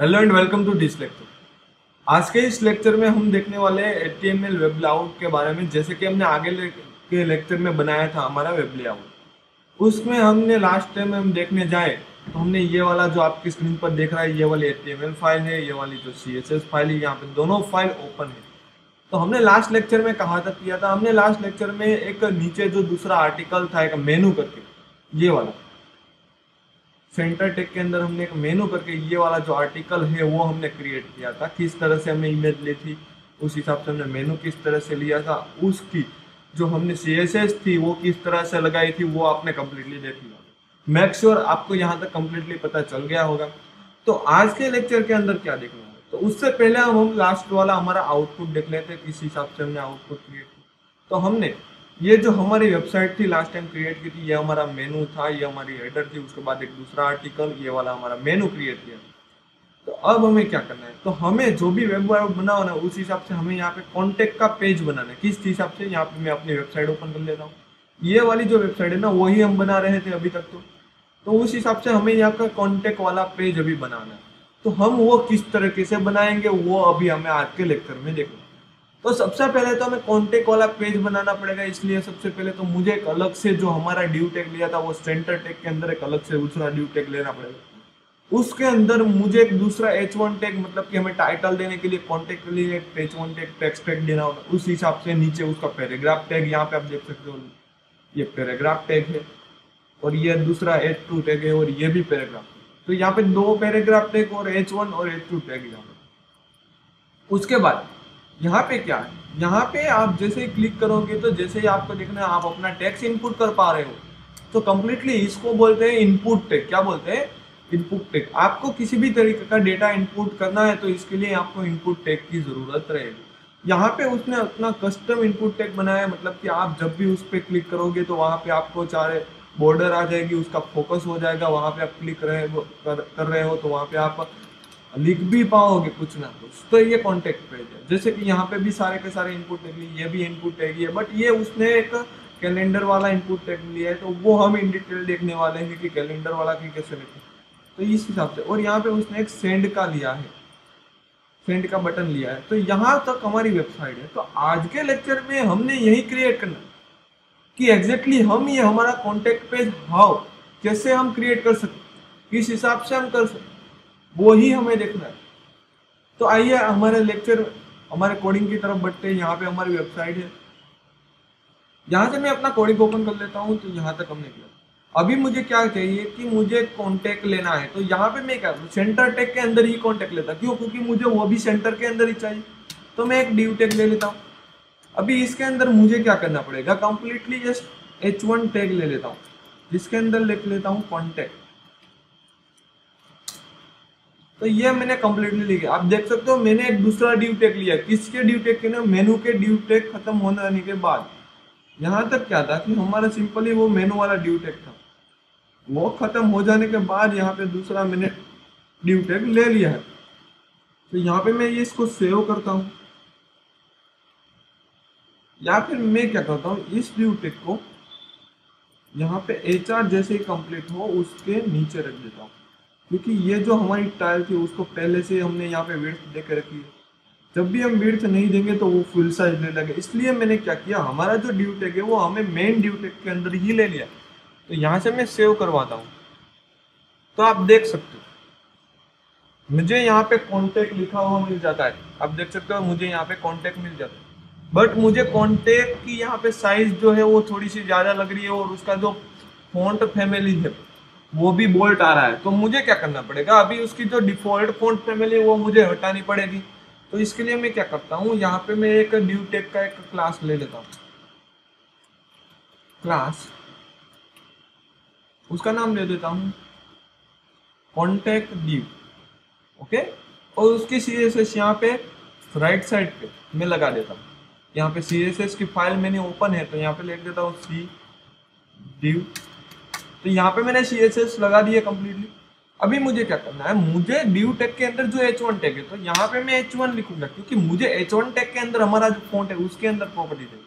Hello and welcome to this lecture आज के इस लेक्चर में हम देखने वाले एच वेब लेआउट के बारे में जैसे कि हमने आगे ले, के लेक्चर में बनाया था हमारा वेब लेआउट उसमें हमने लास्ट टाइम हम देखने जाए तो हमने ये वाला जो आपकी स्क्रीन पर देख रहा है ये वाली एच फ़ाइल है ये वाली जो सीएसएस फ़ाइल है यहाँ पे दोनों फ़ाइल ओपन है। तो हमने लास्ट लेक्चर में कहा था किया था हमने लास्ट लेक्चर में एक नीचे जो दूसरा आर्टिकल था एक मेनू करके ये वाला। सेंटर टेक के अंदर हमने एक मेनू करके ये वाला जो आर्टिकल है वो हमने क्रिएट किया था। किस तरह से हमने इमेज ली थी, उस हिसाब से हमने मेनू किस तरह से लिया था, उसकी जो हमने सीएसएस थी वो किस तरह से लगाई थी, वो आपने कम्प्लीटली देख लिया। मेक श्योर आपको यहाँ तक कम्प्लीटली पता चल गया होगा। तो आज के लेक्चर के अंदर क्या देखना है? तो उससे पहले हम लास्ट वाला हमारा आउटपुट देख लेते किस हिसाब से हमने आउटपुट क्रिएट किया। तो हमने ये जो हमारी वेबसाइट थी लास्ट टाइम क्रिएट की थी, ये हमारा मेनू था, ये हमारी हेडर थी, उसके बाद एक दूसरा आर्टिकल ये वाला हमारा मेनू क्रिएट किया। तो अब हमें क्या करना है? तो हमें जो भी वेब बनाना है, उस हिसाब से हमें यहाँ पे कॉन्टेक्ट का पेज बनाना है। किस हिसाब से? यहाँ पे मैं अपनी वेबसाइट ओपन कर लेता हूँ। ये वाली जो वेबसाइट है ना, वही हम बना रहे थे अभी तक तो। तो उस हिसाब से हमें यहाँ का कॉन्टेक्ट वाला पेज अभी बनाना है। तो हम वो किस तरीके से बनाएँगे, वो अभी हमें आज के लेक्चर में देखना तो सबसे पहले तो हमें कॉन्टेक्ट वाला पेज बनाना पड़ेगा, इसलिए सबसे पहले तो मुझे एक अलग से जो हमारा ड्यू टैग लिया था, वो सेंटर टैग के अंदर एक अलग से दूसरा ड्यू टैग लेना पड़ेगा। उसके अंदर मुझे एक दूसरा एच वन टैग मतलब कि हमें टाइटल देने के लिए कॉन्टेक्ट के लिए एक H one tag text tag देना होगा। उस हिसाब से नीचे उसका पैराग्राफ टैग यहाँ पे आप देख सकते हो। ये पैराग्राफ टैग है, और ये दूसरा एच टू टैग है, और ये भी पैराग्राफ तो यहाँ पे दो पैराग्राफ टैग और एच वन और एच टू टैग यहाँ पे। उसके बाद यहाँ पे क्या है? यहाँ पे आप जैसे ही क्लिक करोगे तो जैसे ही आपको देखना है आप अपना टैक्स इनपुट कर पा रहे हो। तो कम्प्लीटली इसको बोलते हैं इनपुट टेक क्या बोलते हैं? इनपुट टेक आपको किसी भी तरीके का डेटा इनपुट करना है तो इसके लिए आपको इनपुट टेक की ज़रूरत रहेगी। यहाँ पे उसने अपना कस्टम इनपुट टेक बनाया मतलब कि आप जब भी उस पर क्लिक करोगे तो वहाँ पे आपको चाहे बॉर्डर आ जाएगी उसका फोकस हो जाएगा वहाँ पे आप क्लिक रहे कर, कर रहे हो तो वहाँ पे आप लिख भी पाओगे कुछ ना कुछ तो ये कॉन्टेक्ट पेज है। जैसे कि यहाँ पे भी सारे के सारे इनपुट टैग लिए ये भी इनपुट टैग है बट ये उसने एक कैलेंडर वाला इनपुट टैग लिया है तो वो हम इन डिटेल देखने वाले हैं कि कैलेंडर वाला की कैसे लिखे। तो इस हिसाब से, और यहाँ पे उसने एक सेंड का लिया है सेंड का बटन लिया है। तो यहाँ तक हमारी वेबसाइट है तो आज के लेक्चर में हमने यही क्रिएट करना कि एग्जैक्टली हम ये हमारा कॉन्टेक्ट पेज हाउ कैसे हम क्रिएट कर सकते किस हिसाब से हम कर सकते वो ही हमें देखना है। तो आइए हमारे लेक्चर हमारे कोडिंग की तरफ़ बढ़ते हैं। यहाँ पे हमारी वेबसाइट है। यहाँ से मैं अपना कोडिंग ओपन कर लेता हूँ तो यहाँ तक हमने किया। अभी मुझे क्या चाहिए कि मुझे कॉन्टेक्ट लेना है। तो यहाँ पे मैं क्या सेंटर टेक के अंदर ही कॉन्टेक्ट लेता क्यों? क्योंकि मुझे वो भी सेंटर के अंदर ही चाहिए। तो मैं एक ड्यू टेक ले लेता हूँ। अभी इसके अंदर मुझे क्या करना पड़ेगा? Completely just H one tag ले लेता हूँ। जिसके अंदर लिख लेता हूँ कॉन्टेक्ट तो ये मैंने कंप्लीटली लिखा। आप देख सकते हो, मैंने एक दूसरा ड्यू टेक लिया। किसके ड्यू टेक के ना? मेनू के ड्यू टेक खत्म होने के बाद। यहाँ तक क्या था कि हमारा सिंपली वो मेनू वाला ड्यू टेक था। वो खत्म हो जाने के बाद यहाँ पे दूसरा मैंने ड्यू टेक ले लिया है। तो यहाँ पे मैं ये इसको सेव करता हूँ। या फिर मैं क्या करता हूँ, इस ड्यू टेक को यहाँ पे एचआर जैसे ही कंप्लीट हो, उसके नीचे रख देता हूँ। क्योंकि ये जो हमारी टाइल थी, उसको पहले से हमने यहाँ पे विर्थ दे रखी है। जब भी हम विर्थ नहीं देंगे तो वो फुल साइज़ ले लगे। इसलिए मैंने क्या किया, हमारा जो ड्यू टेक है, वो हमें मेन ड्यू टेक के अंदर ही ले लिया। तो यहाँ से मैं सेव करवाता हूँ। तो आप देख सकते हो। मुझे यहाँ पे कॉन्टेक्ट लिखा हुआ मिल जाता है। आप देख सकते हो, मुझे यहाँ पे कॉन्टेक्ट मिल जाता है। बट मुझे कॉन्टेक्ट की यहाँ पे साइज़ जो है, वो थोड़ी सी ज़्यादा लग रही है और उसका जो फॉन्ट फैमिली है वो भी बोल्ट आ रहा है। तो मुझे क्या करना पड़ेगा? अभी उसकी जो डिफ़ॉल्ट फ़ोन फैमिली वो मुझे हटानी पड़ेगी। तो इसके लिए मैं क्या करता हूँ? यहाँ पे मैं एक ड्यू टेक का एक क्लास ले लेता हूँ। क्लास उसका नाम ले देता हूँ। कॉन्टेक्ट ड्यू ओके और उसकी सी एस एस यहाँ पे राइट साइड पे मैं लगा देता हूँ। यहाँ पे सी एस एस की फ़ाइल मैंने ओपन है तो यहाँ पे लिख देता हूँ सी ड्यू तो यहाँ पे मैंने सी एस एस लगा दिया कम्प्लीटली अभी मुझे क्या करना है? मुझे ड्यू टेक के अंदर जो एच वन टेक है तो यहाँ पे मैं एच वन लिखूँगा, क्योंकि मुझे एच वन टेक के अंदर हमारा जो फ़ोन है, उसके अंदर प्रॉपर्टी चाहिए।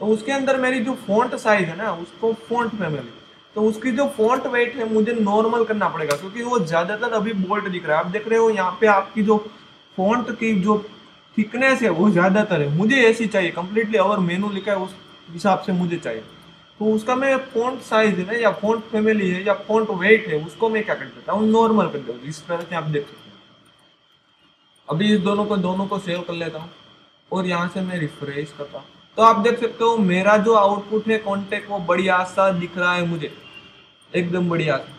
तो उसके अंदर मेरी जो फ़ोन साइज़ है ना, उसको फ़ोन फैमिली तो उसकी जो फॉन्ट वेट है, मुझे नॉर्मल करना पड़ेगा, क्योंकि वो ज़्यादातर अभी बोल्ट दिख रहा है। आप देख रहे हो, यहाँ पे आपकी जो फॉन्ट की जो थिकनेस है, वो ज़्यादातर है। मुझे ऐसी चाहिए कंप्लीटली अवर मेनू लिखा है, उस हिसाब से मुझे चाहिए। तो उसका मैं फॉन्ट साइज़ है ना, या फॉन्ट फैमिली है, या फॉन्ट वेट है, उसको मैं क्या कर देता हूँ? नॉर्मल कर देता हूँ इस तरह से आप देख सकते हैं। अभी इस दोनों को दोनों को सेव कर लेता हूँ, और यहाँ से मैं रिफ्रेश करता हूँ। तो आप देख सकते हो, मेरा जो आउटपुट है कॉन्टेक्ट वो बढ़िया सा दिख रहा है मुझे। एकदम बढ़िया सा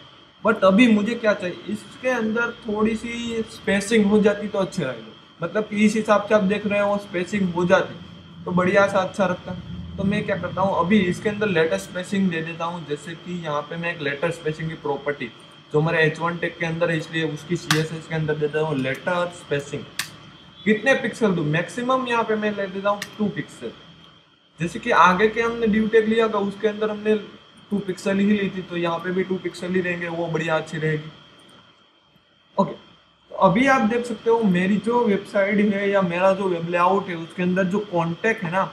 बट अभी मुझे क्या चाहिए? इसके अंदर थोड़ी सी स्पेसिंग हो जाती तो अच्छे रहेगा। मतलब इस हिसाब से आप देख रहे हो स्पेसिंग हो जाती। तो बढ़िया सा अच्छा रखता। तो मैं क्या करता हूँ, अभी इसके अंदर लेटर स्पेसिंग दे देता हूँ, जैसे कि यहाँ पे मैं एक लेटर स्पेसिंग की प्रॉपर्टी जो हमारे एच वन टेक के अंदर इसलिए उसकी सी एस एस के अंदर देता हूँ लेटर स्पेसिंग कितने पिक्सल दू? मैक्सिमम यहाँ पे मैं ले देता हूँ टू पिक्सल जैसे कि आगे के हमने ड्यू टेक लिया था उसके अंदर हमने टू पिक्सल ही ली थी तो यहाँ पे भी टू पिक्सल ही रहेंगे, वो बढ़िया अच्छी रहेगी। ओके तो अभी आप देख सकते हो, मेरी जो वेबसाइट है या मेरा जो वेब लेआउट है, उसके अंदर जो कॉन्टेक्ट है ना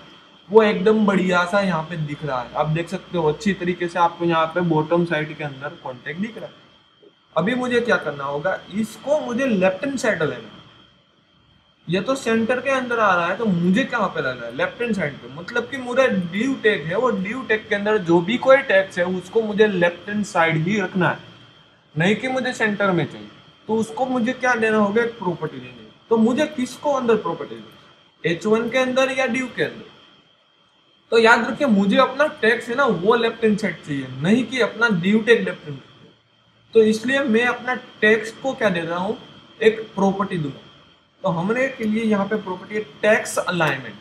वो एकदम बढ़िया सा यहाँ पे दिख रहा है। आप देख सकते हो, अच्छी तरीके से आपको यहाँ पे बॉटम साइड के अंदर कॉन्टेक्ट दिख रहा है। अभी मुझे क्या करना होगा, इसको मुझे लेफ़्ट हैंड साइड लेना ये तो सेंटर के अंदर आ रहा है तो मुझे कहाँ पे रहना है? लेफ़्ट हैंड साइड पे। मतलब कि मेरा ड्यू टैग है, वो ड्यू टैग के अंदर जो भी कोई टैक्स है, उसको मुझे लेफ़्ट हैंड साइड ही रखना है। नहीं कि मुझे सेंटर में चाहिए। तो उसको मुझे क्या देना होगा? एक प्रॉपर्टी देनी तो मुझे किसको अंदर प्रॉपर्टी देनी एच वन के अंदर या ड्यू के अंदर? तो याद रखिए, मुझे अपना टैक्स है ना, वो लेफ़्ट हैंड साइड चाहिए, नहीं कि अपना ड्यू टैग लेफ़्ट हैंड तो इसलिए मैं अपना टैक्स को क्या दे रहा हूँ, एक प्रॉपर्टी दूँगा। तो हमने के लिए यहाँ पे प्रॉपर्टी है टैक्स अलाइनमेंट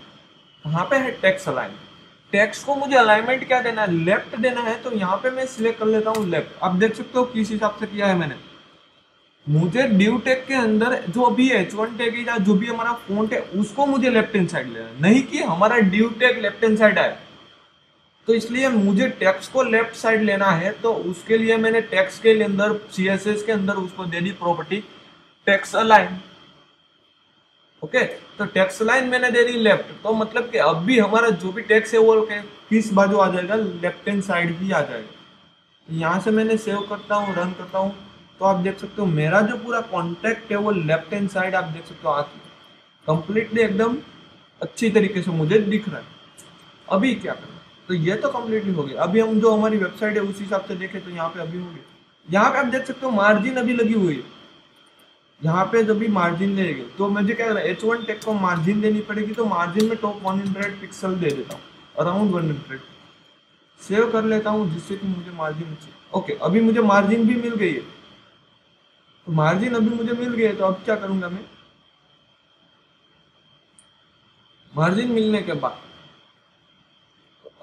कहाँ पे है टैक्स अलाइनमेंट टैक्स को मुझे अलाइनमेंट क्या देना है? लेफ़्ट देना है तो यहाँ पे मैं सिलेक्ट कर लेता हूँ लेफ़्ट आप देख सकते हो किस हिसाब से किया है मैंने। मुझे ड्यू टेक के अंदर जो भी एच वन टेक या जो भी हमारा फ़ोन है उसको मुझे लेफ़्ट हैंड साइड लेना नहीं कि हमारा ड्यू टेक लेफ़्ट हैंड साइड आए। तो इसलिए मुझे टैक्स को लेफ़्ट साइड लेना है तो उसके लिए मैंने टैक्स के अंदर सी के अंदर उसको दे दी प्रॉपर्टी टैक्स अलाइन ओके तो टैक्स लाइन मैंने दे दी लेफ़्ट तो मतलब कि अब भी हमारा जो भी टैक्स है, वो किस बाजू आ जाएगा? लेफ़्ट हैंड साइड भी आ जाएगा। यहाँ से मैंने सेव करता हूँ रन करता हूँ। तो आप देख सकते हो, मेरा जो पूरा कॉन्टेक्ट है वो लेफ़्ट हैंड साइड आप देख सकते हो, आती कंप्लीटली एकदम अच्छी तरीके से मुझे दिख रहा है। अभी क्या करना तो ये तो कंप्लीटली हो गया। अभी हम जो हमारी वेबसाइट है, उसी हिसाब से देखें तो यहाँ पे अभी हो गया। यहाँ पे आप देख सकते हो मार्जिन अभी लगी हुई है। यहाँ पे जब भी मार्जिन लेंगे तो मुझे क्या एच वन टेक को मार्जिन देनी पड़ेगी तो मार्जिन में टॉप वन हंड्रेड पिक्सल दे देता हूँ अराउंड वन हंड्रेड सेव कर लेता हूँ, जिससे कि मुझे मार्जिन ओके अभी मुझे मार्जिन भी मिल गई है। तो मार्जिन अभी मुझे मिल है तो अब क्या करूँगा मैं? मार्जिन मिलने के बाद।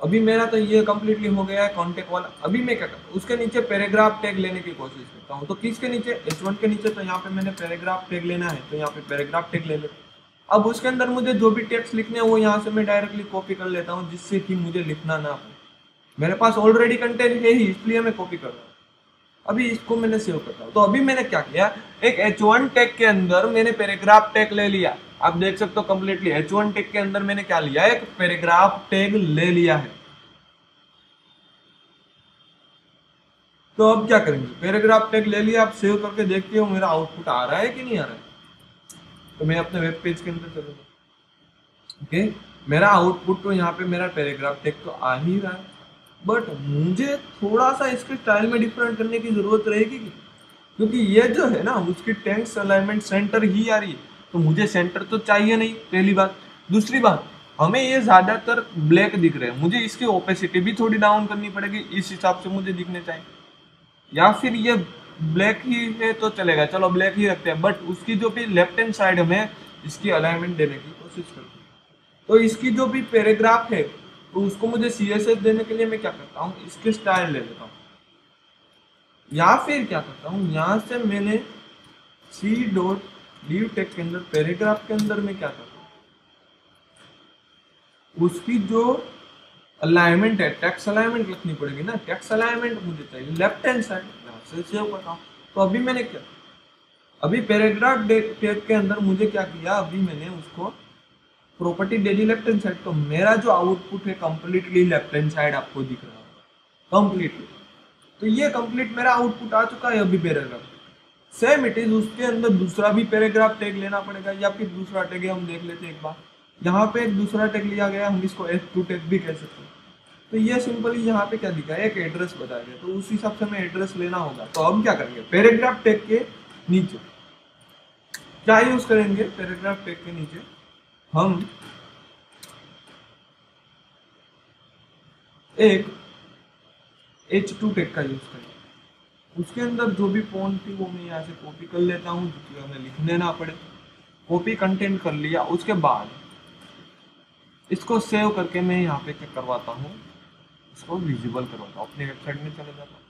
अभी मेरा तो ये कम्प्लीटली हो गया है कॉन्टेक्ट वाला। अभी मैं क्या करता उसके नीचे पैराग्राफ टैग लेने की कोशिश करता हूँ। तो किसके नीचे? एच वन के नीचे तो यहाँ पे मैंने पैराग्राफ टैग लेना है तो यहाँ पे पैराग्राफ टैग ले लेता अब उसके अंदर मुझे जो भी टेक्स्ट लिखने हैं, वो यहाँ से मैं डायरेक्टली कॉपी कर लेता हूँ, जिससे कि मुझे लिखना ना पड़े। मेरे पास ऑलरेडी कंटेंट है ही, इसलिए मैं कॉपी कर रहा हूँ। अभी इसको मैंने सेव करता हूँ तो अभी मैंने क्या किया, एक एच वन टेक के अंदर मैंने पैराग्राफ टैग ले लिया। आप देख सकते हो कंप्लीटली एच वन टेक के अंदर मैंने क्या लिया, एक पैराग्राफ टैग ले लिया है। तो अब क्या करेंगे? पैराग्राफ टैग ले लिया, आप सेव करके देखते हो मेरा आउटपुट आ रहा है कि नहीं आ रहा है। तो मैं अपने वेब पेज के अंदर चलूँगा। ओके मेरा आउटपुट तो यहाँ पे मेरा पैराग्राफ टैग तो आ ही रहा है। बट मुझे थोड़ा सा इसके स्टाइल में डिफरेंट करने की ज़रूरत रहेगी क्योंकि ये जो है ना, उसकी टैंक्स अलाइनमेंट सेंटर ही आ रही है। तो मुझे सेंटर तो चाहिए नहीं, पहली बात। दूसरी बात, हमें ये ज़्यादातर ब्लैक दिख रहे हैं। मुझे इसकी ओपेसिटी भी थोड़ी डाउन करनी पड़ेगी, इस हिसाब से मुझे दिखने चाहिए। या फिर ये ब्लैक ही है तो चलेगा। चलो ब्लैक ही रखते हैं। बट उसकी जो भी लेफ़्ट हैंड साइड में इसकी अलाइनमेंट देने की कोशिश करते हैं। तो इसकी जो भी पैराग्राफ है तो उसको मुझे सीएसएस देने के लिए मैं क्या करता हूँ? इसके स्टाइल ले लेता हूँ। या फिर क्या करता हूँ? यहाँ से मैंने सी डॉट लीव टेक के अंदर पैराग्राफ के अंदर में क्या करता हूँ? उसकी जो अलाइनमेंट है टैक्स अलाइनमेंट लिखनी पड़ेगी ना। टैक्स अलाइनमेंट मुझे चाहिए। लेफ़्ट हैंड साइड यहाँ से सेव करता हूँ। तो अभी मैंने क्या अभी पैराग्राफ टेक के अंदर मुझे क्या किया? अभी मैंने उसको प्रॉपर्टी दी लेफ़्ट हैंड साइड तो मेरा जो आउटपुट है कंप्लीटली लेफ़्ट हैंड साइड आपको दिख रहा है कंप्लीटली तो ये कंप्लीट मेरा आउटपुट आ चुका है अभी पैराग्राफ सेम इट इज़ उसके अंदर दूसरा भी पैराग्राफ टैग लेना पड़ेगा, या फिर दूसरा टैग हम देख लेते हैं एक बार। यहाँ पे एक दूसरा टैग लिया गया, हम इसको एफ़ टू टैग भी कह सकते हैं। तो ये सिंपली यहाँ पे क्या दिखा है? एक एड्रेस बताया गया तो उस हिसाब से हमें एड्रेस लेना होगा। तो हम क्या करेंगे? पैराग्राफ टैग के नीचे। क्या यूज़ करेंगे? पैराग्राफ टैग के नीचे। हम एक एच टू टेक का यूज़ करें उसके अंदर जो भी फ़ोन थी, वो मैं यहाँ से कॉपी कर लेता हूँ क्योंकि हमें लिखने ना पड़े। कॉपी कंटेंट कर लिया, उसके बाद इसको सेव करके मैं यहाँ पे क्या करवाता हूँ। इसको विजिबल करवाता हूँ, अपनी वेबसाइट में चले जाता हूँ।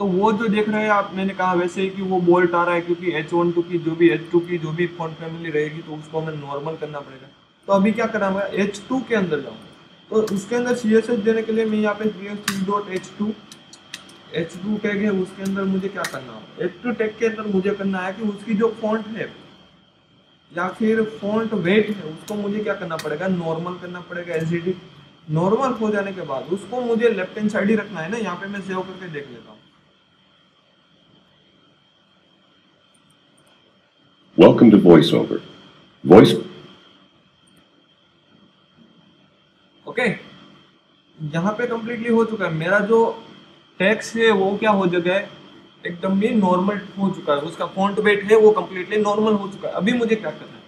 तो वो जो देख रहे हैं आप, मैंने कहा वैसे ही कि वो बोल्ट आ रहा है क्योंकि एच वन टू की जो भी एच टू की जो भी फ़ोन फैमिली रहेगी तो उसको हमें नॉर्मल करना पड़ेगा। तो अभी क्या करना होगा एच टू के अंदर जाऊँगा तो उसके अंदर सी एस एस देने के लिए मैं यहाँ पे C dot H two H two tag है उसके अंदर मुझे क्या करना है एच टू टैग के अंदर मुझे करना है कि उसकी जो फॉन्ट है, या फिर फॉन्ट वेट है, उसको मुझे क्या करना पड़ेगा? नॉर्मल करना पड़ेगा एच नॉर्मल हो जाने के बाद उसको मुझे लेफ़्ट हैंड साइड ही रखना है ना? यहाँ पे मैं सेव करके देख लेता हूँ। Welcome to VoiceOver. Voice okay यहाँ पे कंप्लीटली हो चुका है। मेरा जो टैक्स है, वो क्या हो चुका है? एकदम ही नॉर्मल हो चुका है। उसका फॉन्ट वेट है, वो कम्प्लीटली नॉर्मल हो चुका है। अभी मुझे क्या करना है?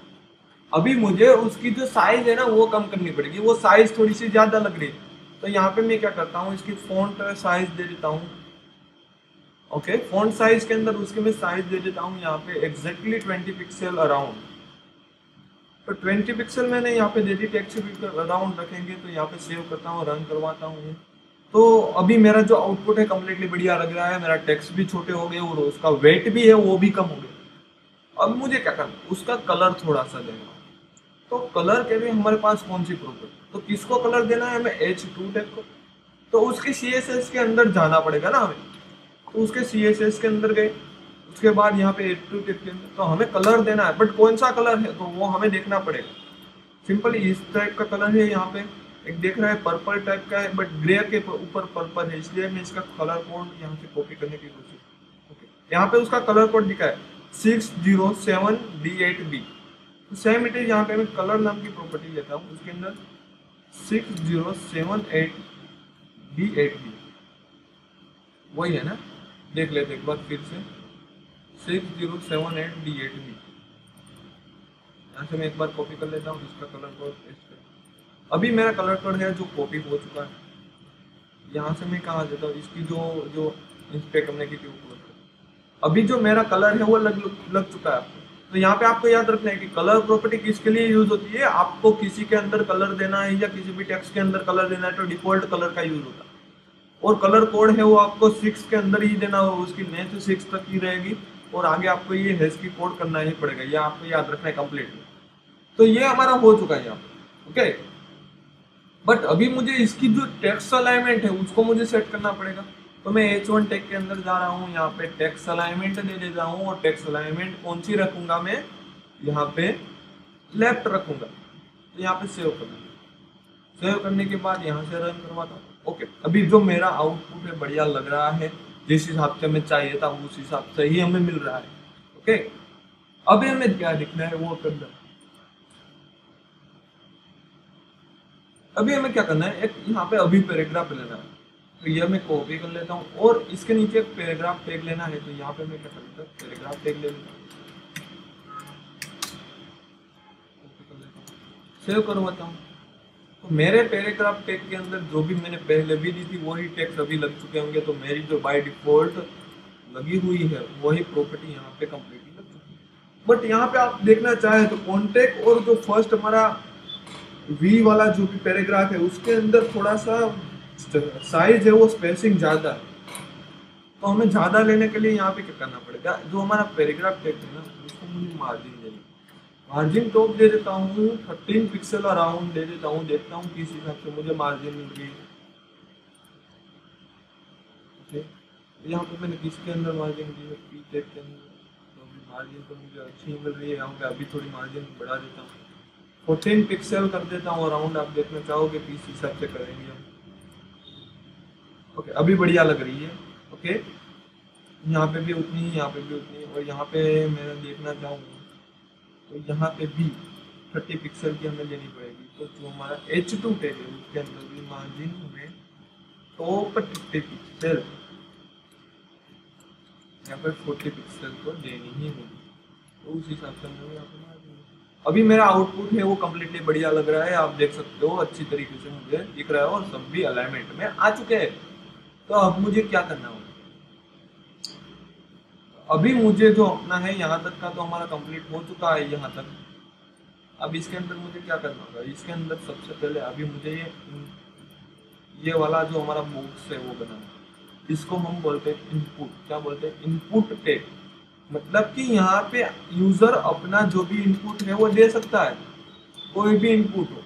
अभी मुझे उसकी जो साइज़ है ना, वो कम करनी पड़ेगी। वो साइज़ थोड़ी सी ज़्यादा लग रही है। तो यहाँ पे मैं क्या करता हूँ, इसकी फॉन्ट साइज़ दे देता हूँ। ओके फॉन्ट साइज़ के अंदर उसके मैं साइज़ दे देता हूँ यहाँ पे एग्जैक्टली ट्वेंटी पिक्सल अराउंड तो 20 पिक्सल मैंने यहाँ पे दे दी टेक्स्ट अराउंड रखेंगे तो यहाँ पे सेव करता हूँ रन करवाता हूँ तो अभी मेरा जो आउटपुट है कम्प्लीटली बढ़िया लग रहा है, मेरा टेक्स्ट भी छोटे हो गए और उसका वेट भी है, वो भी कम हो गया। अब मुझे क्या करना उसका कलर थोड़ा सा देना तो कलर के लिए हमारे पास कौन सी प्रॉपर्टी तो किसको कलर देना है? हमें एच टू टेक को। तो उसके सी के अंदर जाना पड़ेगा ना हमें। तो उसके सी एस एस के अंदर गए। उसके बाद यहाँ पे एट टू टिप के अंदर। तो हमें कलर देना है। बट कौन सा कलर है? तो वो हमें देखना पड़ेगा। सिंपल इस टाइप का कलर है यहाँ पे। एक देख रहा है पर्पल टाइप का है बट ग्रे के ऊपर पर्पल है। इसलिए मैं इसका कलर कोड यहाँ से कॉपी करने की कोशिश ओके यहाँ पे उसका कलर कोड दिखा है। Six zero seven D eight B तो सेम इट इज़ यहाँ पे मैं कलर नाम की प्रॉपर्टी लेता हूँ। उसके अंदर six zero seven eight D eight B वही है ना? देख लेते एक बार फिर से। Six zero seven eight D eight B यहाँ से मैं एक बार कॉपी कर लेता हूँ, इसका कलर कोड पेस्ट कर अभी मेरा कलर कोड है जो कॉपी हो चुका है। यहाँ से मैं कहाँ देता हूँ? इसकी जो जो इस पे करने की थी अभी जो मेरा कलर है वो लग लग चुका है तो यहाँ पे आपको याद रखना है कि कलर प्रॉपर्टी किसके लिए यूज़ होती है? आपको किसी के अंदर कलर देना है या किसी भी टेक्स्ट के अंदर कलर देना है तो डिफ़ॉल्ट कलर का यूज़ होता है। और कलर कोड है वो आपको सिक्स के अंदर ही देना होगा, उसकी लेंथ सिक्स तक ही रहेगी। और आगे आपको ये हेज की कोड करना ही पड़ेगा, ये आपको याद रखना है कंप्लीट तो ये हमारा हो चुका है यहाँ ओके बट अभी मुझे इसकी जो टैक्स अलाइनमेंट है, उसको मुझे सेट करना पड़ेगा। तो मैं एच वन टेक के अंदर जा रहा हूँ, यहाँ पे टैक्स अलाइनमेंट दे देता हूँ, और टैक्स अलाइनमेंट कौन सी रखूँगा मैं? यहाँ पे लेफ़्ट रखूँगा। तो यहाँ पे सेव करना। सेव करने के बाद यहाँ से रन करवाता हूँ। ओके अभी जो मेरा आउटपुट है, बढ़िया लग रहा है। जिस हिसाब से हमें चाहिए था, उस हिसाब से ही हमें मिल रहा है। ओके अभी हमें क्या लिखना है, वो करना अभी हमें क्या करना है, एक यहाँ पे अभी पैराग्राफ लेना है। तो ये मैं कॉपी कर लेता हूँ, और इसके नीचे एक पैराग्राफ टैग लेना है तो यहाँ पे मैं क्या करता हूँ पैराग्राफ टैग ले लेता हूँ। सेव करवाता हूँ। तो मेरे पैराग्राफ टेक के अंदर जो भी मैंने पहले भी दी थी, वही टेक्स अभी लग चुके होंगे तो मेरी जो बाय डिफ़ॉल्ट लगी हुई है, वही प्रॉपर्टी यहाँ पे कंप्लीटली लग चुकी है। बट यहाँ पे आप देखना चाहें तो कॉन्टेक्ट और जो फ़र्स्ट हमारा वी वाला जो भी पैराग्राफ है, उसके अंदर थोड़ा सा साइज़ है, वो स्पेसिंग ज़्यादा है। तो हमें ज़्यादा लेने के लिए यहाँ पे क्या करना पड़ेगा? जो हमारा पैराग्राफ टेक्स है ना, उसको मुझे मार्जिन देना मार्जिन टॉप दे देता हूँ थर्टीन पिक्सल अराउंड दे देता हूँ, देखता हूँ किस हिसाब से मुझे मार्जिन मिल रही है। यहाँ पे मैंने किसके अंदर मार्जिन दी है? पी टेक के अंदर। तो अभी मार्जिन तो मुझे अच्छी मिल रही है, यहाँ पे अभी थोड़ी मार्जिन बढ़ा देता हूँ। फोर्टीन पिक्सल कर देता हूँ अराउंड आप देखना चाहोगे किस हिसाब से करेंगे। हम ओके, अभी बढ़िया लग रही है, ओके? यहाँ पे भी उतनी, यहाँ पे भी उतनी, और यहाँ पे मैं देखना चाहूँगा तो यहाँ पे भी थर्टी पिक्सल की हमें लेनी पड़ेगी। तो जो हमारा एच टू टैग है उसके अंदर भी मार्जिन हमें टॉप थर्टी पिक्सल यहाँ पे फोर्टी पिक्सल तो देनी ही होगी। तो उस हिसाब से हमें यहाँ पे अभी मेरा आउटपुट है वो कम्प्लीटली बढ़िया लग रहा है, आप देख सकते हो, अच्छी तरीके से मुझे दिख रहा है और सब भी अलाइनमेंट में आ चुके हैं। तो अब मुझे क्या करना होगा? अभी मुझे जो अपना है, यहाँ तक का तो हमारा कंप्लीट हो चुका है, यहाँ तक। अब इसके अंदर मुझे क्या करना होगा? इसके अंदर सबसे पहले अभी मुझे ये ये वाला जो हमारा बॉक्स है, वो बनाना इसको हम बोलते हैं इनपुट क्या बोलते हैं? इनपुट टेक मतलब कि यहाँ पे यूज़र अपना जो भी इनपुट है, वो दे सकता है। कोई भी इनपुट हो।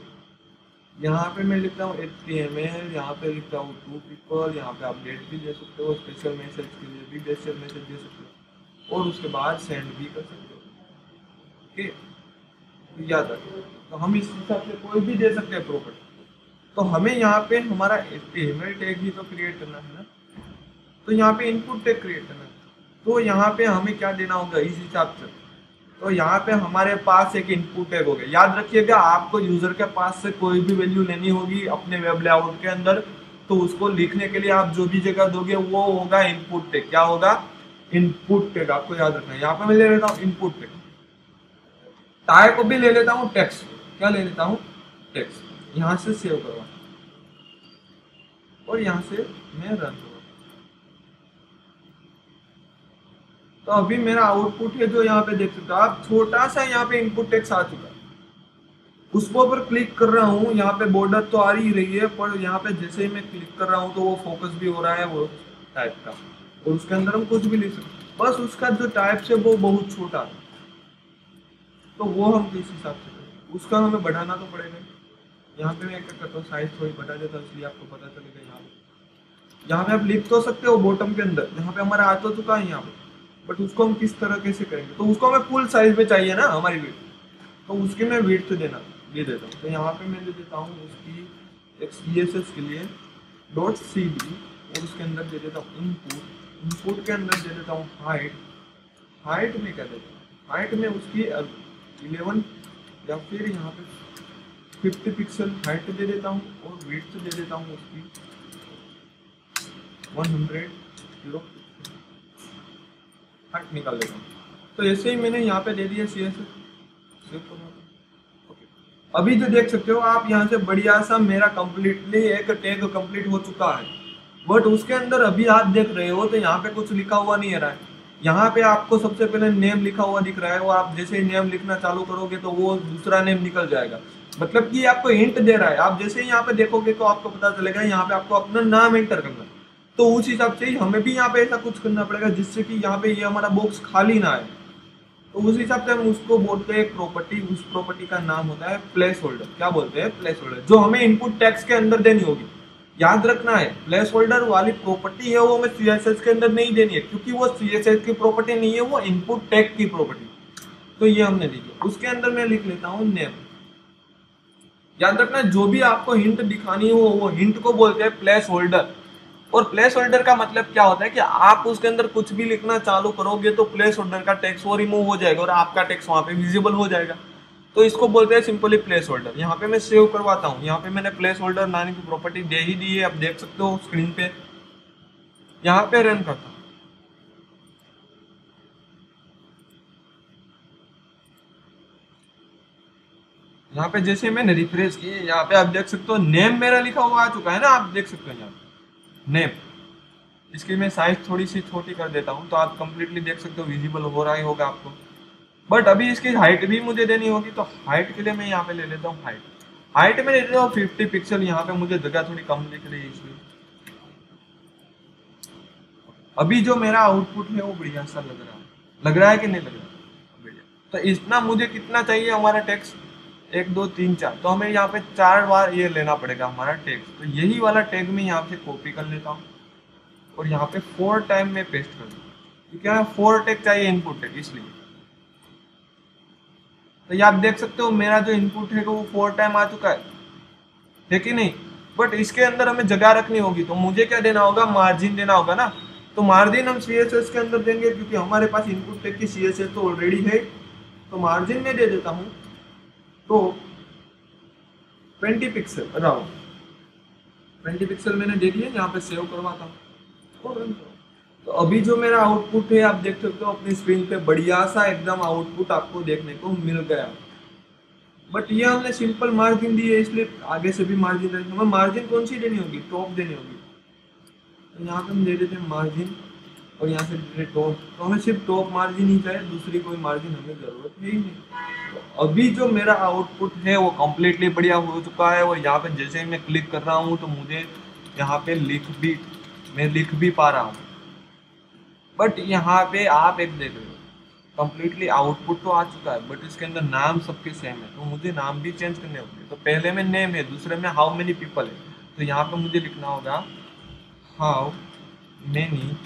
यहाँ पे मैं लिखता हूँ एच टी एम एल यहाँ पे लिखता हूँ टू पीपल यहाँ पे आप डेट भी दे सकते हो स्पेशल मैसेज के लिए भी स्पेशल मैसेज दे सकते हो। और उसके बाद सेंड भी कर सकते हो। ओके तो याद रखो। तो हम इस हिसाब से कोई भी दे सकते हैं प्रॉपर्टी तो हमें यहाँ पे हमारा H T M L tag ही तो क्रिएट करना है ना? तो यहाँ पे इनपुट टैग क्रिएट करना है। तो यहाँ पे हमें क्या देना होगा इस हिसाब से? तो यहाँ पे हमारे पास एक इनपुट टैग हो गया। याद रखिएगा, आपको यूज़र के पास से कोई भी वैल्यू लेनी होगी अपने वेब लेआउट के अंदर तो उसको लिखने के लिए आप जो भी जगह दोगे, वो होगा इनपुट टैग क्या होगा? इनपुट टैग आपको याद रखना है। यहाँ पे मैं ले लेता हूँ इनपुट टैग टाइप भी ले लेता हूँ टेक्स्ट क्या ले लेता हूँ? टेक्स्ट यहाँ से सेव करवा और यहाँ से मैं रन करूँ तो अभी मेरा आउटपुट है जो यहाँ पे देख सकते हो, आप छोटा सा यहाँ पे इनपुट टेक्स आ चुका है। उसको ऊपर क्लिक कर रहा हूँ, यहाँ पे बॉर्डर तो आ ही रही है, पर यहाँ पे जैसे ही मैं क्लिक कर रहा हूँ तो वो फोकस भी हो रहा है वो टाइप का। और उसके अंदर हम कुछ भी लिख सकते बस उसका जो टाइप है वो बहुत छोटा तो वो हम किस हिसाब से करें? उसका हमें बढ़ाना तो पड़ेगा। यहाँ पे मैं क्या करता हूँ? साइज़ थोड़ी बढ़ा देता हूँ, इसलिए आपको पता चलेगा यहाँ पे। यहाँ पे आप लिख तो सकते हो बॉटम के अंदर। यहाँ पे हमारा आ तो चुका है यहाँ पे। बट उसको हम किस तरह कैसे करेंगे? तो उसको हमें फुल साइज़ में चाहिए ना, हमारी वीट तो उसके मैं वीट देना, दे देता हूँ। तो यहाँ पे मैं दे देता हूँ उसकी एक सी एस एस के लिए डॉट सी और उसके अंदर दे देता हूँ इनपुट इनपुट के अंदर दे देता हूँ हाइट हाइट में क्या देता हूँ? हाइट में उसकी इलेवन या फिर यहाँ पे फिफ्टी पिक्सल हाइट दे देता हूँ और वेट दे देता हूँ उसकी वन हंड्रेड ज़ीरो हट निकाल देता हूँ। तो ऐसे ही मैंने यहाँ पे दे दिया सी एस अभी जो देख सकते हो, आप यहाँ से बढ़िया सा मेरा कंप्लीटली एक टैग कंप्लीट हो चुका है। बट उसके अंदर अभी आप देख रहे हो तो यहाँ पे कुछ लिखा हुआ नहीं आ रहा है यहाँ पे आपको सबसे पहले नेम लिखा हुआ दिख रहा है, वो आप जैसे ही नेम लिखना चालू करोगे तो वो दूसरा नेम निकल जाएगा। मतलब कि आपको हिंट दे रहा है। आप जैसे ही यहाँ पे देखोगे तो आपको पता चलेगा, यहाँ पे आपको अपना नाम एंटर करना है। तो उस हिसाब से ही हमें भी यहाँ पे ऐसा कुछ करना पड़ेगा, जिससे कि यहाँ पे ये यह हमारा बॉक्स खाली ना आए। तो उस हिसाब से हम उसको बोलते हैं प्रॉपर्टी उस प्रॉपर्टी का नाम होता है प्लेस होल्डर क्या बोलते हैं? प्लेस होल्डर जो हमें इनपुट टैक्स के अंदर देनी होगी। याद रखना है प्लेस होल्डर वाली प्रॉपर्टी है वो हमें सीएसएस के अंदर नहीं देनी है, क्योंकि वो सीएसएस की प्रॉपर्टी नहीं है, वो इनपुट टैग की प्रॉपर्टी तो ये हमने ली उसके अंदर मैं लिख लेता हूँ नेम याद रखना, जो भी आपको हिंट दिखानी हो, वो हिंट को बोलते हैं प्लेस होल्डर और प्लेस होल्डर का मतलब क्या होता है कि आप उसके अंदर कुछ भी लिखना चालू करोगे तो प्लेस होल्डर का टेक्स वो रिमूव हो जाएगा और आपका टेक्स वहाँ पे विजिबल हो जाएगा। तो इसको बोलते हैं सिंपली प्लेस होल्डर यहाँ पे मैं सेव करवाता हूँ. यहाँ पे मैंने प्लेस होल्डर नाम की प्रॉपर्टी दे ही दी है. आप देख सकते हो स्क्रीन पे. यहाँ पे रन करता हूँ. यहाँ पे जैसे मैंने रिफ्रेश किए, यहाँ पे आप देख सकते हो नेम मेरा लिखा हुआ आ चुका है ना? आप देख सकते हो यहाँ नेम इसकी मैं साइज़ थोड़ी सी छोटी कर देता हूँ तो आप कंप्लीटली देख सकते हो विजिबल हो रहा ही होगा आपको. बट अभी इसकी हाइट भी मुझे देनी होगी तो हाइट के लिए मैं यहाँ पे ले लेता हूँ हाइट हाइट में ले लेता हूँ फिफ्टी पिक्सल यहाँ पे मुझे जगह थोड़ी कम दिख रही है अभी जो मेरा आउटपुट है वो बढ़िया सा लग रहा है। लग रहा है कि नहीं लग रहा? बढ़िया। तो इतना मुझे कितना चाहिए हमारा टेक्स एक, दो, तीन, चार। तो हमें यहाँ पे चार बार ये लेना पड़ेगा हमारा टैग तो यही वाला टैग मैं यहाँ से कॉपी कर लेता हूँ। और यहाँ पे फोर टाइम में पेस्ट कर दूँ। क्या है फोर टैग चाहिए इनपुट टैग इसलिए। तो ये आप देख सकते हो, मेरा जो इनपुट है वो फोर टाइम आ चुका है। है कि नहीं? बट इसके अंदर हमें जगह रखनी होगी तो मुझे क्या देना होगा? मार्जिन देना होगा ना? तो मार्जिन हम सीएसएस के अंदर देंगे, क्योंकि हमारे पास इनपुट टेक की सीएसएस तो ऑलरेडी है। तो मार्जिन में दे देता हूँ। तो 20 पिक्सल अराउंड 20 पिक्सल मैंने दे दिए यहाँ पे सेव करवाता हूँ। और तो अभी जो मेरा आउटपुट है, आप देख सकते हो अपनी स्क्रीन पे बढ़िया सा एकदम आउटपुट आपको देखने को मिल गया। बट ये हमने सिंपल मार्जिन दी है इसलिए आगे से भी मार्जिन रहेगी हमें मार्जिन कौन सी देनी होगी? टॉप देनी होगी। तो यहाँ पे हम दे देते हैं मार्जिन और यहाँ से दे टॉप तो हमें सिर्फ़ टॉप मार्जिन ही चाहिए, दूसरी कोई मार्जिन हमें ज़रूरत है। नहीं तो अभी जो मेरा आउटपुट है, वो कम्प्लीटली बढ़िया हो चुका है। और यहाँ पे जैसे ही मैं क्लिक कर रहा हूँ तो मुझे यहाँ पे लिख भी मैं लिख भी पा रहा हूँ। बट यहाँ पे आप एक देख रहे हो कम्प्लीटली आउटपुट तो आ चुका है बट इसके अंदर नाम सबके सेम है। तो मुझे नाम भी चेंज करने होंगे। तो पहले में नेम है, दूसरे में हाउ मेनी पीपल है। तो यहाँ पे मुझे लिखना होगा हाउ मेनी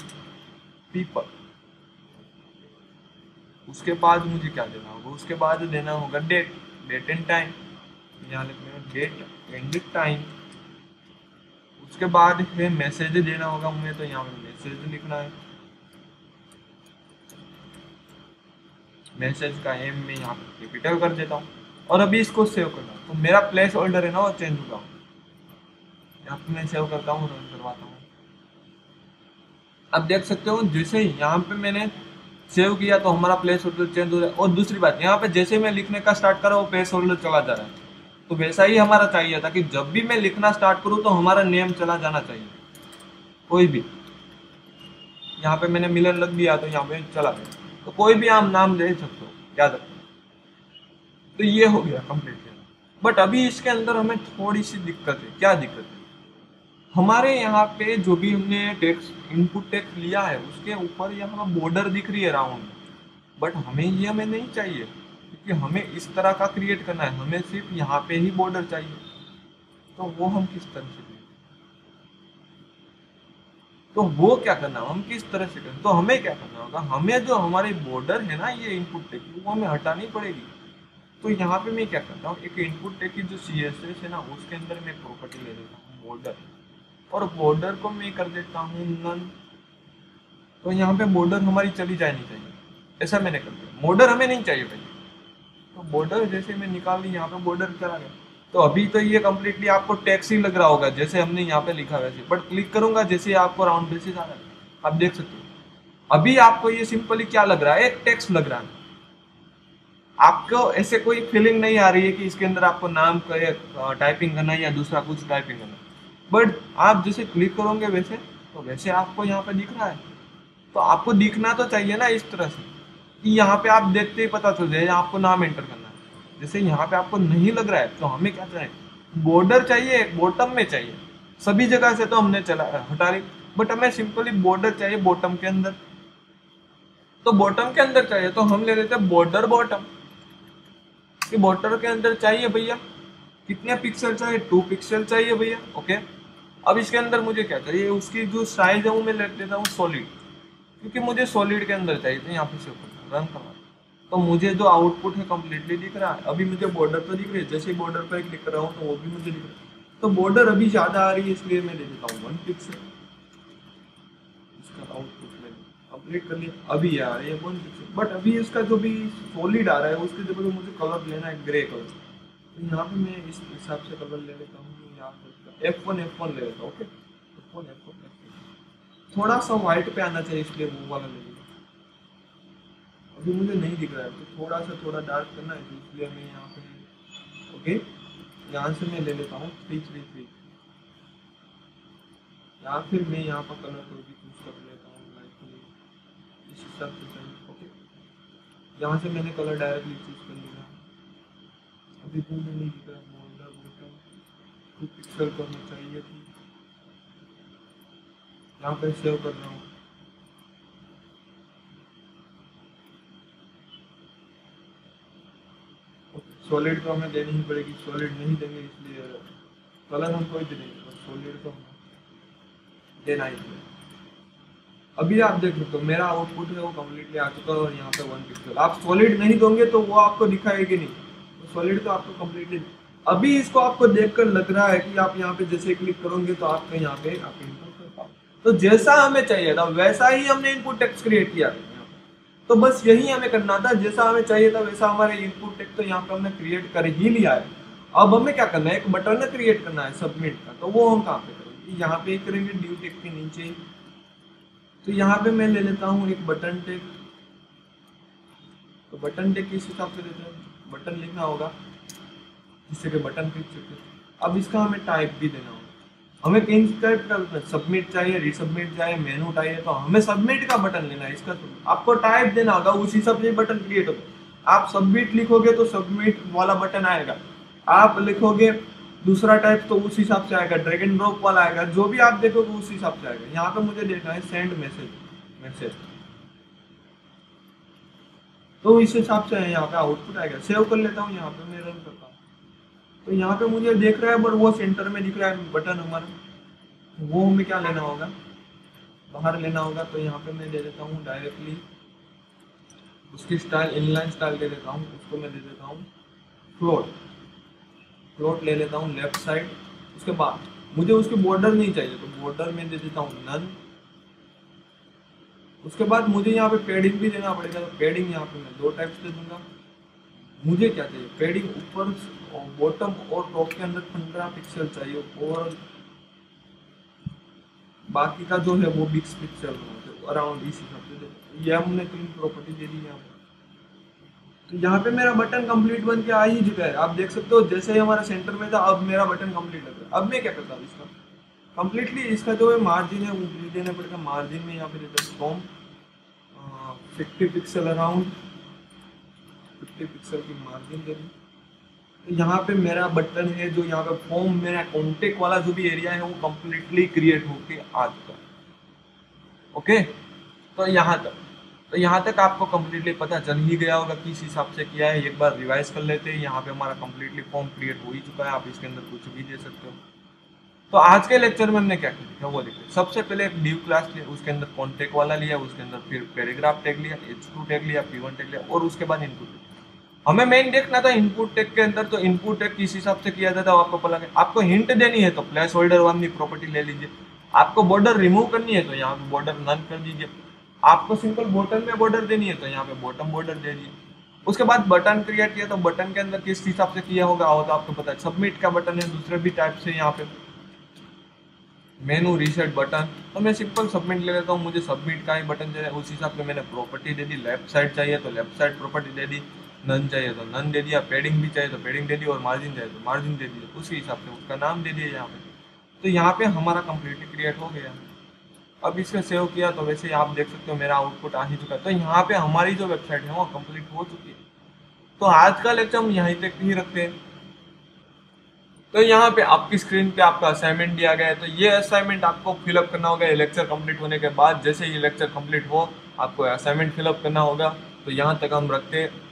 पीपल उसके बाद मुझे क्या देना होगा? उसके बाद देना होगा डेट डेट एंड टाइम यहाँ लिखना डेट एंड टाइम उसके बाद है मैसेज देना होगा मुझे तो यहाँ पे मैसेज लिखना है। मैसेज का एम में यहाँ पर कैपिटल कर देता हूँ। और अभी इसको सेव करना तो मेरा प्लेस होल्डर है ना, वो चेंज होगा। यहाँ पे मैं सेव करता हूँ रन करवाता हूँ। अब देख सकते हो, जैसे ही यहाँ पे मैंने सेव किया तो हमारा प्लेस होल्डर चेंज हो रहा है। और दूसरी बात, यहाँ पे जैसे मैं लिखने का स्टार्ट करा वो प्लेस होल्डर चला जा रहा है। तो वैसा ही हमारा चाहिए था कि जब भी मैं लिखना स्टार्ट करूँ तो हमारा नेम चला जाना चाहिए। कोई भी। यहाँ पे मैंने मिलन लग दिया तो यहाँ पे चला गया। तो कोई भी आप नाम ले सकते हो, याद रखो तो ये हो गया कंप्लीट बट अभी इसके अंदर हमें थोड़ी सी दिक्कत है। क्या दिक्कत है? हमारे यहाँ पे जो भी हमने टेक्स इनपुट टेक्स लिया है, उसके ऊपर यहाँ बॉर्डर दिख रही है राउंड बट हमें ये हमें नहीं चाहिए, क्योंकि हमें इस तरह का क्रिएट करना है। हमें सिर्फ़ यहाँ पे ही बॉर्डर चाहिए। तो वो हम किस तरह से तो वो क्या करना हम किस तरह से करें तो हमें क्या करना होगा? हमें जो हमारे बॉर्डर है ना, ये इनपुट टेक वो हमें हटानी पड़ेगी। तो यहाँ पे मैं क्या करता हूँ, एक इनपुट टेक की जो सी एस एस है ना, उसके अंदर मैं प्रॉपर्टी ले लेता हूँ बॉर्डर और बॉर्डर को मैं कर देता हूँ नन तो यहाँ पे बॉर्डर हमारी चली जानी चाहिए। ऐसा मैंने कर दिया। बॉर्डर हमें नहीं चाहिए भाई। तो बॉर्डर जैसे मैं निकाल ली, यहाँ पे बॉर्डर चला गया? तो अभी तो ये कम्प्लीटली आपको टैक्स ही लग रहा होगा, जैसे हमने यहाँ पे लिखा वैसे बट क्लिक करूँगा जैसे आपको राउंड बेसिस आ रहा है। आप देख सकते हो। अभी आपको ये सिंपली क्या लग रहा है? एक टैक्स लग रहा है। आपको ऐसे कोई फीलिंग नहीं आ रही है कि इसके अंदर आपको नाम का टाइपिंग करना या दूसरा कुछ टाइपिंग करना बट आप जैसे क्लिक करोगे वैसे तो वैसे आपको यहाँ पे दिख रहा है। तो आपको दिखना तो चाहिए ना इस तरह से। कि यहाँ पे आप देखते ही पता चल जाए, आपको नाम एंटर करना जैसे यहाँ पे आपको नहीं लग रहा है तो हमें क्या चाहिए? बॉर्डर चाहिए बॉटम में चाहिए। सभी जगह से तो हमने चला, हटा रही बट हमें सिंपली बॉर्डर चाहिए बॉटम के अंदर। तो बॉटम के अंदर चाहिए तो हम ले लेते हैं बॉर्डर बॉटम कि बॉर्डर के अंदर चाहिए भैया? कितने पिक्सल चाहिए? टू पिक्सल चाहिए भैया ओके अब इसके अंदर मुझे क्या चाहिए? उसकी जो साइज़ है वो मैं ले लेता हूँ सॉलिड क्योंकि मुझे सॉलिड के अंदर चाहिए तो यहाँ पे रन करना। तो मुझे जो आउटपुट है कम्प्लीटली दिख रहा है। अभी मुझे बॉर्डर तो दिख रही है, जैसे बॉर्डर पर क्लिक कर रहा हूँ तो वो भी मुझे दिख रहा है। तो बॉर्डर अभी ज़्यादा आ रही है, इसलिए मैं दे देता हूँ वन पिक्सल इसका आउटपुट मैंने कंप्लीट कर लिया। अभी आ रही है वन पिक्सल बट अभी इसका जो भी सॉलिड आ रहा है, उसके जगह मुझे कलर लेना है ग्रे कलर तो यहाँ पे मैं इस हिसाब से कलर ले लेता हूँ यहाँ एफ़ वन एफ़ वन ले लेता हूँ okay F one F one थोड़ा सा व्हाइट पे आना चाहिए, इसलिए वो वाला ले अभी मुझे नहीं दिख रहा है तो थोड़ा सा थोड़ा डार्क करना है तो इसलिए मैं यहाँ पे ओके यहाँ से मैं ले लेता हूँ। थ्री थ्री थ्री या फिर मैं यहाँ पर कलर कोई भी चूज़ कर लेता हूँ इस हिसाब से ओके यहाँ से मैंने कलर डायरेक्टली चूज़ कर लिया। अभी तो मुझे नहीं दिख रहा मोल्डर बॉटम टू पिक्सल करना चाहिए थी। यहाँ पे सेव कर रहा हूँ। सॉलिड तो हमें देनी ही पड़ेगी सॉलिड नहीं देंगे इसलिए कलर हम कोई देंगे तो सॉलिड तो देना ही पड़ेगा। अभी आप देख सकते हो, मेरा आउटपुट है वो कम्प्लीटली आ चुका है और यहाँ पे वन पिक्सल आप सॉलिड नहीं दोगे तो वो आपको दिखाएगी नहीं। तो सॉलिड तो आपको कम्प्लीटली अभी इसको आपको देखकर लग रहा है कि आप यहाँ पे जैसे क्लिक करोगे तो आपको यहाँ पे आप इनपुट कर पाओ तो जैसा हमें चाहिए था, वैसा ही हमने इनपुट टेक्स्ट क्रिएट किया। तो बस यही हमें करना था, जैसा हमें चाहिए था वैसा हमारे इनपुट टेक्स्ट तो यहाँ पे हमने क्रिएट कर ही लिया है। अब हमें क्या करना है, एक बटन क्रिएट करना है सबमिट का तो वो हम कहाँ पे करेंगे? यहाँ पे करेंगे ड्यू टेक के नीचे। तो यहाँ पे मैं ले लेता हूँ एक बटन टेक तो बटन टेक किस हिसाब से देते हैं? बटन लिखना होगा, जिससे कि बटन क्लिक अब इसका हमें टाइप भी देना होगा। हमें का सबमिट चाहिए रिसबमिट चाहिए मेनू चाहिए तो हमें सबमिट का बटन लेना है, इसका आपको टाइप देना होगा, उस हिसाब से बटन क्रिएट होगा। आप सबमिट लिखोगे तो सबमिट वाला बटन आएगा। आप लिखोगे दूसरा टाइप तो उस हिसाब से आएगा ड्रैग एंड ड्रॉप वाला आएगा, जो भी आप देखोगे उस हिसाब से आएगा। यहाँ पे मुझे देखना है सेंड मैसेज मैसेज तो इस हिसाब से यहाँ पे आउटपुट आएगा। सेव कर लेता हूँ, यहाँ पे मैं रन करता हूँ। तो यहाँ पे मुझे देख रहा है बट वो सेंटर में दिख रहा है बटन हमारा। वो हमें क्या लेना होगा? बाहर लेना होगा तो यहाँ पे मैं दे देता हूँ डायरेक्टली उसकी स्टाइल इनलाइन स्टाइल दे देता हूँ, उसको मैं दे देता हूँ। फ्लोट फ्लोट ले लेता हूँ लेफ़्ट साइड उसके बाद, मुझे उसके बॉर्डर नहीं चाहिए तो बॉर्डर में दे देता हूँ नन उसके बाद मुझे यहाँ पे पेडिंग भी देना पड़ेगा तो पेडिंग यहाँ पे मैं दो टाइप्स दे दूँगा। मुझे क्या चाहिए? पेडिंग ऊपर बॉटम और टॉप के अंदर पंद्रह पिक्सल चाहिए और बाकी का जो है वो बीस पिक्सल अराउंड इस हिसाब से ये हमने तीन प्रॉपर्टी दे दी यहाँ तो यहाँ पे मेरा बटन कंप्लीट बन के आ ही चुका है। आप देख सकते हो, जैसे ही हमारा सेंटर में था, अब मेरा बटन कंप्लीट लग रहा है। अब मैं क्या करता हूँ इसका? कंप्लीटली इसका जो है मार्जिन है, वो देना पड़ेगा। मार्जिन में यहाँ पे देता हूँ fifty pixel around fifty pixel की मार्जिन दे तो यहाँ पे मेरा बटन है जो यहाँ पे फॉर्म मेरा कॉन्टेक्ट वाला जो भी एरिया है वो कम्प्लीटली क्रिएट होके आ चुका ओके तो यहाँ तक। तो यहाँ तक आपको कम्प्लीटली पता चल ही गया होगा किस हिसाब से किया है। एक बार रिवाइज कर लेते हैं। यहाँ पे हमारा कम्प्लीटली फॉर्म क्रिएट हो ही चुका है। आप इसके अंदर कुछ भी दे सकते हो। तो आज के लेक्चर में हमने क्या किया? वो देखिए। सबसे पहले एक ड्यू क्लास लिया, उसके अंदर कॉन्टेक्ट वाला लिया, उसके अंदर फिर पैराग्राफ टैग लिया एच टू टैग लिया पी वन टैग लिया और उसके बाद इनपुट हमें मेन देखना था इनपुट टेक के अंदर तो इनपुट टेक किस हिसाब से किया जाता है आपको पता है आपको हिंट देनी है तो प्लेस होल्डर वन की प्रॉपर्टी ले लीजिए। आपको बॉर्डर रिमूव करनी है तो यहाँ पे बॉर्डर नन कर दीजिए। आपको सिंपल बॉटम में बॉर्डर देनी है तो यहाँ पे बॉटम बॉर्डर दे दीजिए। उसके बाद बटन क्रिएट किया तो बटन के अंदर किस हिसाब से किया होगा, वो तो आपको पता है। सबमिट का बटन है, दूसरे भी टाइप से यहाँ पे। मेनू रीसेट बटन तो मैं सिंपल सबमिट ले लेता हूँ, मुझे सबमिट का ही बटन चाहिए उस हिसाब से मैंने प्रॉपर्टी दे दी लेफ़्ट साइड चाहिए तो लेफ़्ट साइड प्रॉपर्टी दे दी। नन चाहिए तो नन दे दिया पेडिंग भी चाहिए तो पेडिंग दे दी और मार्जिन चाहिए तो मार्जिन दे दिया उसी हिसाब से उसका नाम दे दिया यहाँ पे तो यहाँ पे हमारा कम्प्लीटली क्रिएट हो गया अब इसका सेव किया तो वैसे आप देख सकते हो मेरा आउटपुट आ ही चुका तो यहाँ पे हमारी जो वेबसाइट है वो कंप्लीट हो चुकी है तो आज का लेक्चर हम यहीं तक ही रखते हैं तो यहाँ पे आपकी स्क्रीन पे आपका असाइनमेंट दिया गया है तो ये असाइनमेंट आपको फिलअप करना होगा ये लेक्चर कंप्लीट होने के बाद जैसे ये लेक्चर कंप्लीट हो आपको असाइनमेंट फिलअप करना होगा तो यहाँ तक हम रखते हैं